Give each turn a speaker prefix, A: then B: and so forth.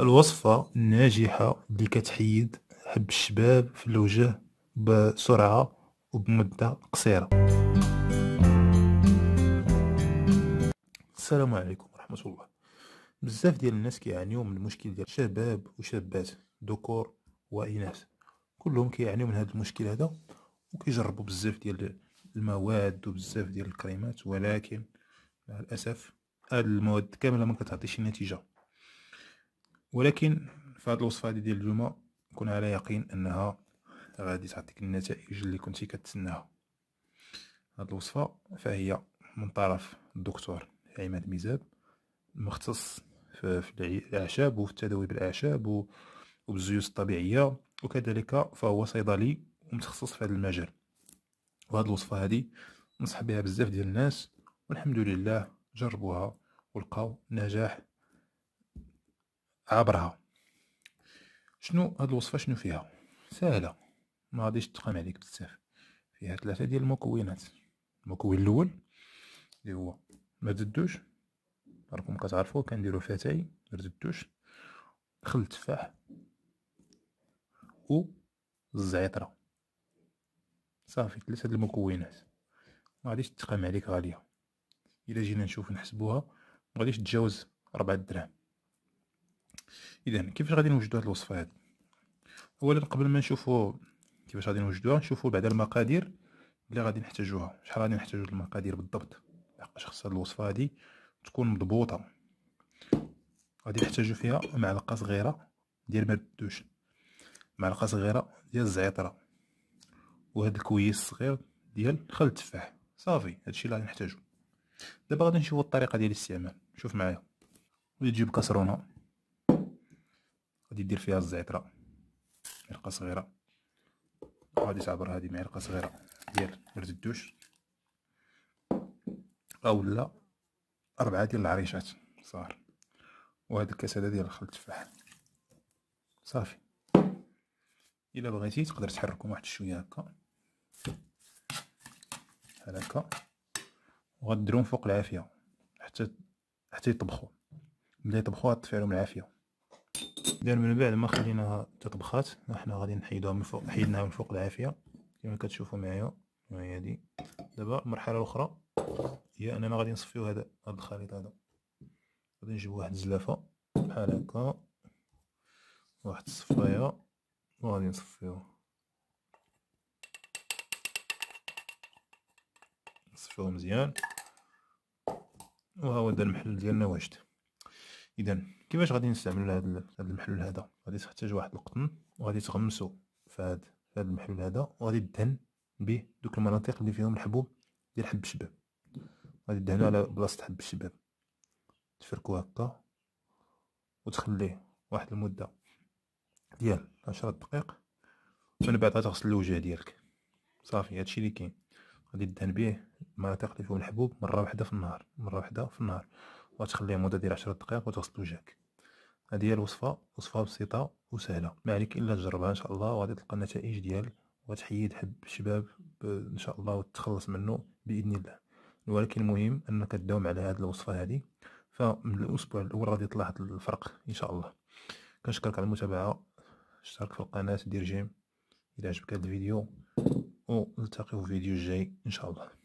A: الوصفة الناجحة اللي كتحيد حب الشباب في الوجه بسرعة وبمدة قصيرة. السلام عليكم ورحمة الله. بزاف ديال الناس كيعانيو من المشكل ديال شباب وشابات ذكور وإناث. كلهم كيعانيو من هذا المشكل هذا وكيجربوا بزاف ديال المواد وبزاف ديال الكريمات ولكن مع الأسف هاد المواد كاملة ما كتعطيش نتيجة. ولكن في هذه الوصفة هذه ديال اليوم كون على يقين أنها غادي تعطيك النتائج اللي كنتي كتسناها. هذه الوصفة فهي من طرف الدكتور عماد ميزاب مختص في الأعشاب وفي التداوي بالاعشاب وبالزيوت الطبيعية وكذلك فهو صيدلي ومتخصص في هذا المجال. وهذه الوصفة هذه نصح بها بزاف ديال الناس والحمد لله جربوها ولقاو نجاح عبرها. شنو هاد الوصفة شنو فيها؟ سهلة ما غاديش تقام عليك بزاف. فيها ثلاثة ديال المكونات. المكون الأول اللي هو مرد راكم كتعرفوا كنديرو فتاي مرد الدوش خل التفاح و الزعتره صافي ثلاثة د المكونات. ما غاديش تقام عليك غالية. إلا جينا نشوف نحسبوها ما غاديش تجاوز ربعة دراهم. اذا كيفاش غادي نوجدوا هذه الوصفة هذه اولا قبل ما نشوفوا كيفاش غادي نوجدوها نشوفوا بعد المقادير اللي غادي نحتاجوها. شحال غادي نحتاجو المقادير بالضبط؟ لحقاش خص هذه الوصفة هذه تكون مضبوطة. غادي نحتاجو فيها معلقة صغيرة ديال ماء الدوش معلقة صغيرة ديال الزعترة وهذا الكويس الصغير ديال خل التفاح صافي هادشي اللي غادي نحتاجو. دابا غادي نشوفو الطريقة ديال الاستعمال. شوف معايا. غادي تجيب كاسرونة. غادي دير فيها الزعترة معلقة صغيرة. غادي تعبر هذه معلقة صغيرة ديال مرد الدوش. اولا أربعة ديال العريشات صغار وهذا الكاس هذا ديال الخل التفاح صافي. إلا بغيتي تقدر تحركهم واحد شوية هكا. بحال هكا. وغديرهم فوق العافية. حتى حتى يطبخوا. ملي يطبخوا غطفي عليهم العافية. اذا من بعد ما خليناها تطبخات حنا غادي نحيدوها من فوق حيدناها من فوق العافية. كما كتشوفوا معايا هي هادي. دابا المرحلة الأخرى هي أننا غادي نصفيو هذا هذا الخليط هذا. غادي نجيبو واحد الزلافة بحال هكا. واحد الصفاية وغادي نصفيوه نصفيوه مزيان. وها هو دا المحلول ديالنا واجد. اذا كيفاش غادي نستعملوا هذا المحلول هذا؟ غادي تحتاج واحد القطن وغادي تغمسو في هذا المحلول هذا وغادي تدهن به دوك المناطق اللي فيهم الحبوب ديال حب الشباب. غادي دهنو على بلاصة حب الشباب. تفركو هكا وتخليه واحد المدة ديال عشرة دقائق من بعد غتغسل الوجه ديالك. صافي هادشي اللي كاين. غادي دهن به المناطق اللي فيهم الحبوب مرة واحدة في النهار مرة واحدة في النهار. وتخليه مدة ديال عشرة دقائق وتغسل وجهك. هذه هي الوصفة وصفة بسيطة وسهلة. ما عليك إلا تجربها إن شاء الله وغادي تلقى النتائج ديال وتحيد حب الشباب إن شاء الله وتتخلص منه بإذن الله. ولكن المهم أنك تداوم على هذه الوصفة هذه. فمن الأسبوع الأول غادي تلاحظ الفرق إن شاء الله. كنشكرك على المتابعة. اشترك في القناة دير جيم إذا عجبك هذا الفيديو. ونلتقي في الفيديو الجاي إن شاء الله.